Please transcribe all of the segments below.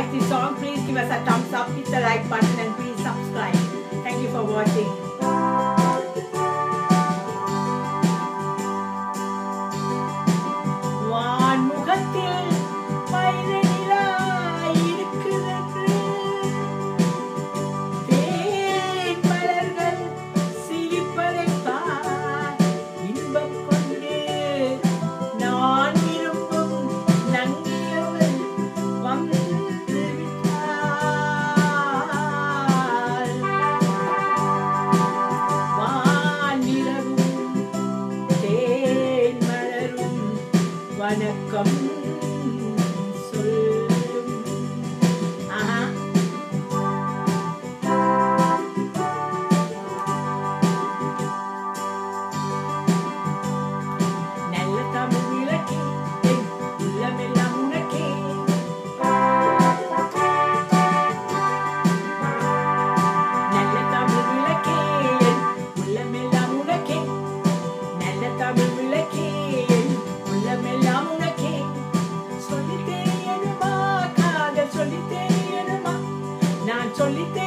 like this song, please give us a thumbs up, hit the like button and please subscribe. Thank you for watching. வணக்கம் solita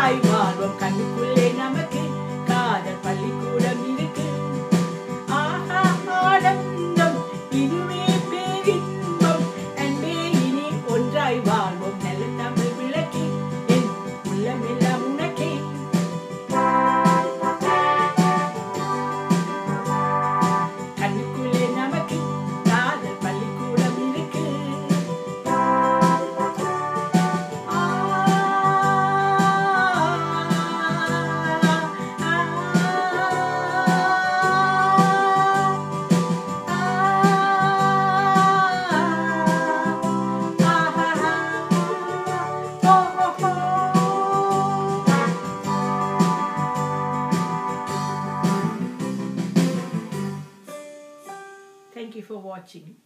i want to go Taiwan, Rokanukule, Namaki. watching.